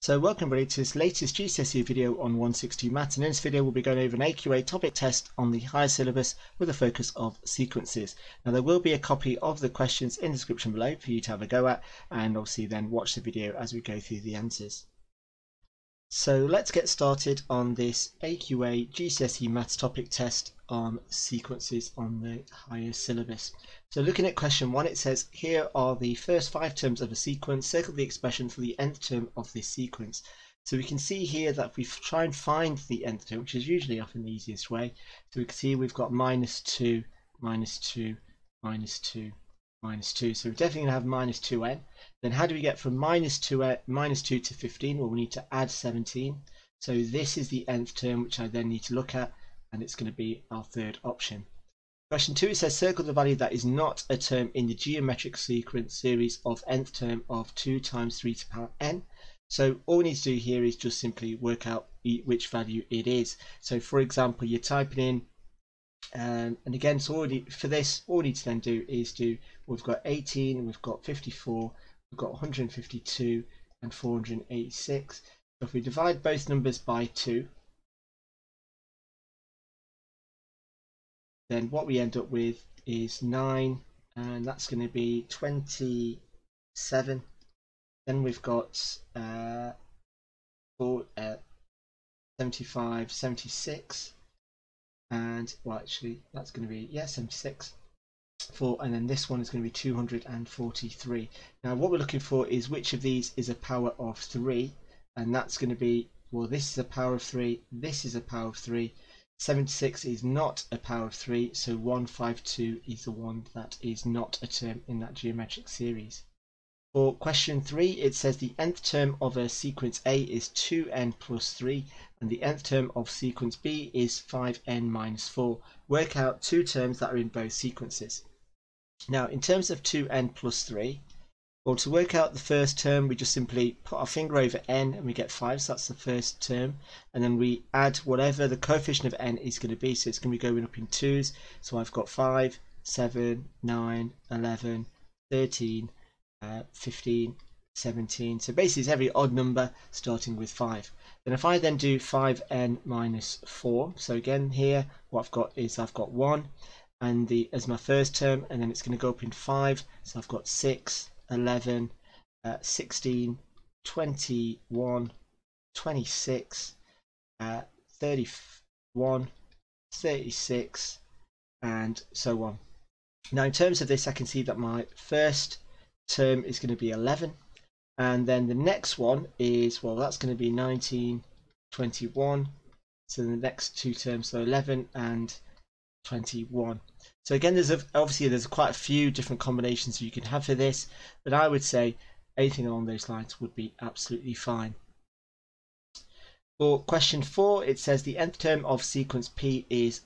So welcome everybody to this latest GCSE video on 162 Maths and in this video we'll be going over an AQA topic test on the higher syllabus with a focus of sequences. Now there will be a copy of the questions in the description below for you to have a go at and obviously then watch the video as we go through the answers. So let's get started on this AQA GCSE Maths topic test on sequences on the higher syllabus. So looking at question one, it says here are the first five terms of a sequence. Circle the expression for the nth term of this sequence. So we can see here that if we try and find the nth term, which is usually often the easiest way, so we can see we've got minus 2, minus 2, minus 2, minus 2. So we're definitely going to have minus 2n. Then how do we get from minus 2, uh, minus 2 to 15? Well, we need to add 17. So this is the nth term, which I then need to look at, and it's going to be our third option. Question 2, it says circle the value that is not a term in the geometric sequence series of nth term of 2 times 3 to the power n. So all we need to do here is just simply work out which value it is. So for example, you're typing in um, and again, so already for this, all we need to then do is do, we've got 18, we've got 54, we've got 152 and 486. So if we divide both numbers by 2, then what we end up with is 9, and that's going to be 27. Then we've got uh, four, uh, 75, 76 and well actually that's going to be yeah 76 for and then this one is going to be 243 now what we're looking for is which of these is a power of 3 and that's going to be well this is a power of 3 this is a power of 3 76 is not a power of 3 so 152 is the one that is not a term in that geometric series for question 3, it says the nth term of a sequence A is 2n plus 3 and the nth term of sequence B is 5n minus 4. Work out two terms that are in both sequences. Now in terms of 2n plus 3, well to work out the first term we just simply put our finger over n and we get 5 so that's the first term and then we add whatever the coefficient of n is going to be so it's going to be going up in twos so I've got 5, 7, 9, 11, 13 uh, 15, 17. So basically it's every odd number starting with 5. Then if I then do 5n minus 4, so again here what I've got is I've got 1 and the as my first term and then it's going to go up in 5. So I've got 6, 11, uh, 16, 21, 26, uh, 31, 36 and so on. Now in terms of this I can see that my first term is going to be 11 and then the next one is well that's going to be 19 21 so the next two terms so 11 and 21 so again there's a, obviously there's quite a few different combinations you can have for this but I would say anything along those lines would be absolutely fine. For question 4 it says the nth term of sequence P is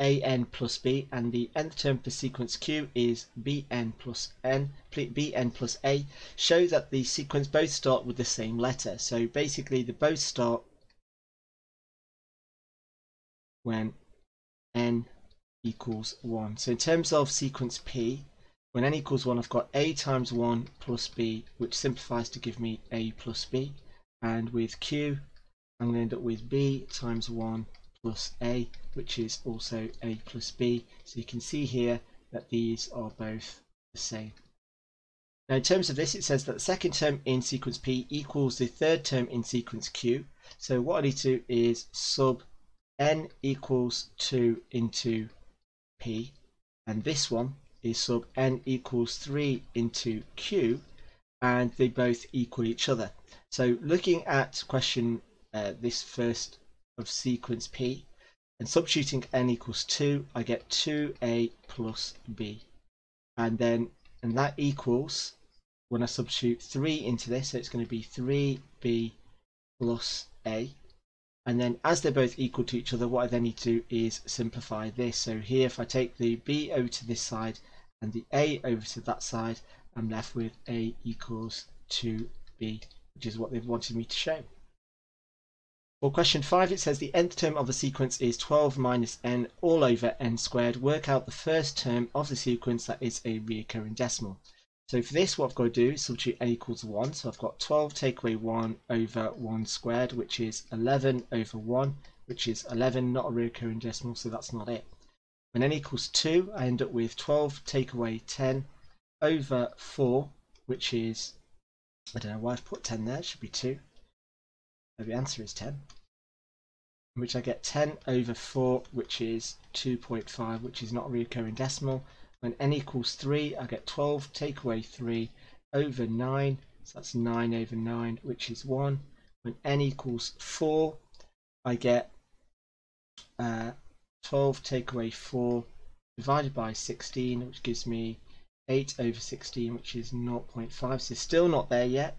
an plus b and the nth term for sequence q is bn plus n bn plus a show that the sequence both start with the same letter. So basically they both start when n equals 1 so in terms of sequence p when n equals 1 I've got a times 1 plus b which simplifies to give me a plus b. And with q I'm going to end up with b times 1 plus a which is also a plus b. So you can see here that these are both the same. Now in terms of this it says that the second term in sequence p equals the third term in sequence q. So what I need to do is sub n equals 2 into p. And this one is sub n equals 3 into q. And they both equal each other. So looking at question uh, this first of sequence P and substituting n equals 2 I get 2a plus b. And then and that equals when I substitute 3 into this so it's going to be 3b plus a. And then as they're both equal to each other what I then need to do is simplify this. So here if I take the b over to this side and the a over to that side I'm left with a equals 2b which is what they've wanted me to show for question 5 it says the nth term of a sequence is 12 minus n all over n squared. Work out the first term of the sequence that is a reoccurring decimal. So for this, what I've got to do is substitute n equals 1. So I've got 12 take away 1 over 1 squared, which is 11 over 1, which is 11, not a recurring decimal, so that's not it. When n equals 2, I end up with 12 take away 10 over 4, which is, I don't know why I've put 10 there, it should be 2. So the answer is 10. Which I get 10 over 4, which is 2.5, which is not a recurring decimal. When n equals 3, I get 12 take away 3 over 9, so that's 9 over 9, which is 1. When n equals 4, I get uh, 12 take away 4 divided by 16, which gives me 8 over 16, which is 0.5. So still not there yet.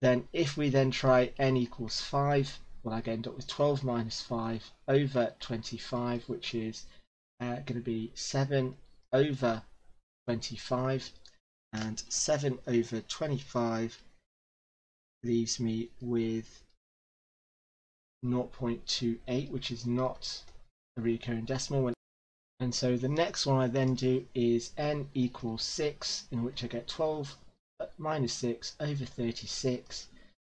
Then if we then try n equals 5, well I end up with 12 minus 5 over 25, which is uh, going to be 7 over 25 and 7 over 25 leaves me with 0.28 which is not a recurring decimal. And so the next one I then do is n equals 6 in which I get 12 minus 6 over 36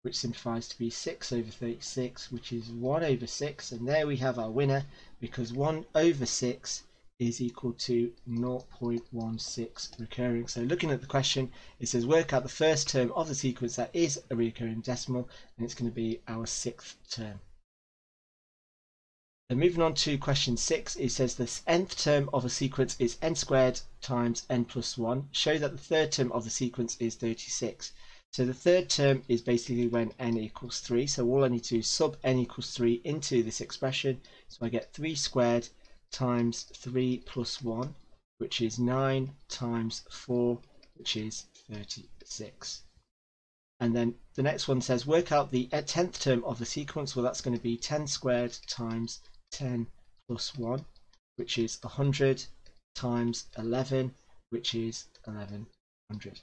which simplifies to be 6 over 36 which is 1 over 6 and there we have our winner because 1 over 6 is equal to 0.16 recurring. So looking at the question, it says work out the first term of the sequence that is a recurring decimal, and it's going to be our sixth term. Then moving on to question 6, it says the nth term of a sequence is n squared times n plus 1. Show that the third term of the sequence is 36. So the third term is basically when n equals 3. So all I need to do is sub n equals 3 into this expression. So I get 3 squared times 3 plus 1, which is 9 times 4, which is 36. And then the next one says work out the 10th term of the sequence. Well, that's going to be 10 squared times 10 plus 1, which is 100 times 11, which is 1100.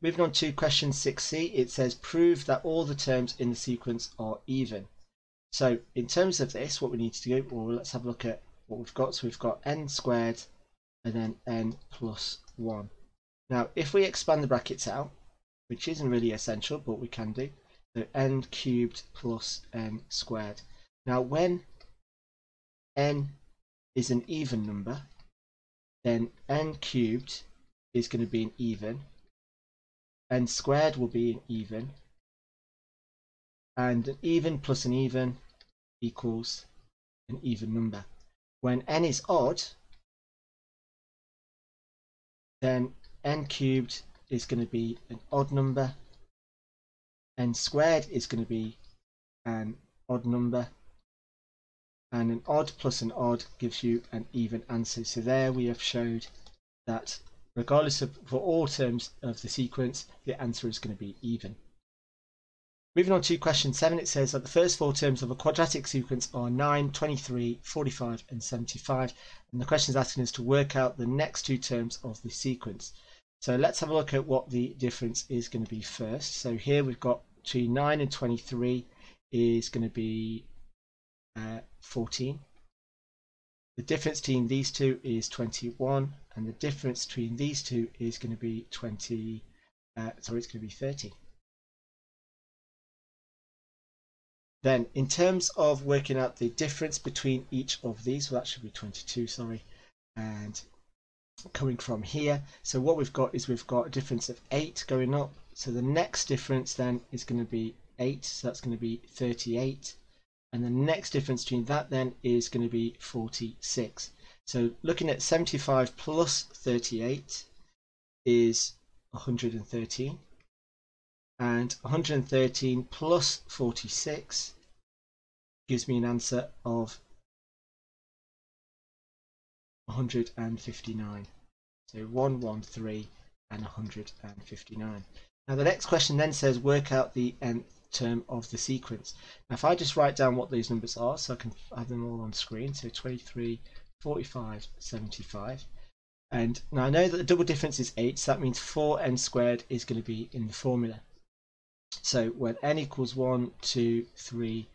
Moving on to question 6c, it says prove that all the terms in the sequence are even. So in terms of this, what we need to do, well, let's have a look at what we've got. So we've got n squared and then n plus 1. Now, if we expand the brackets out, which isn't really essential, but we can do, so n cubed plus n squared. Now, when n is an even number, then n cubed is going to be an even, n squared will be an even, and an even plus an even equals an even number. When n is odd, then n cubed is going to be an odd number, n squared is going to be an odd number, and an odd plus an odd gives you an even answer. So there we have showed that regardless of for all terms of the sequence, the answer is going to be even. Moving on to question 7, it says that the first four terms of a quadratic sequence are 9, 23, 45 and 75. And the question is asking us to work out the next two terms of the sequence. So let's have a look at what the difference is going to be first. So here we've got between 9 and 23 is going to be uh, 14. The difference between these two is 21 and the difference between these two is going to be 20, uh, sorry it's going to be 30. Then in terms of working out the difference between each of these, well that should be 22, sorry, and coming from here. So what we've got is we've got a difference of 8 going up. So the next difference then is going to be 8, so that's going to be 38. And the next difference between that then is going to be 46. So looking at 75 plus 38 is 113 and 113 plus 46 gives me an answer of 159. So 113 and 159. Now the next question then says work out the nth term of the sequence. Now if I just write down what these numbers are so I can have them all on screen. So 23, 45, 75. And now I know that the double difference is 8, so that means 4n squared is going to be in the formula. So when n equals 1, 2, 3,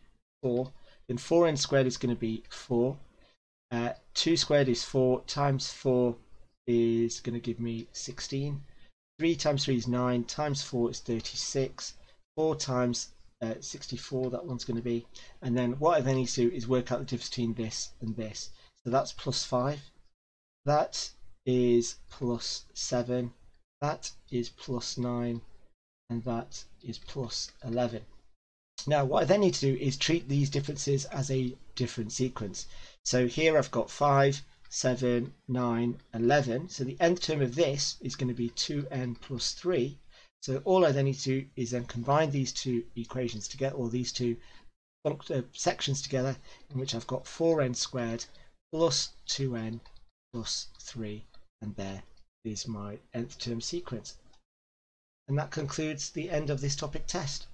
4, then 4n squared is going to be 4. Uh, 2 squared is 4 times 4 is going to give me 16. 3 times 3 is 9, times 4 is 36, 4 times uh, 64 that one's going to be, and then what I then need to do is work out the difference between this and this. So that's plus 5, that is plus 7, that is plus 9, and that is plus 11. Now what I then need to do is treat these differences as a different sequence. So here I've got 5, 7, 9, 11. So the nth term of this is going to be 2n plus 3. So all I then need to do is then combine these two equations together, or these two uh, sections together, in which I've got 4n squared plus 2n plus 3, and there is my nth term sequence. And that concludes the end of this topic test.